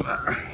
Blah.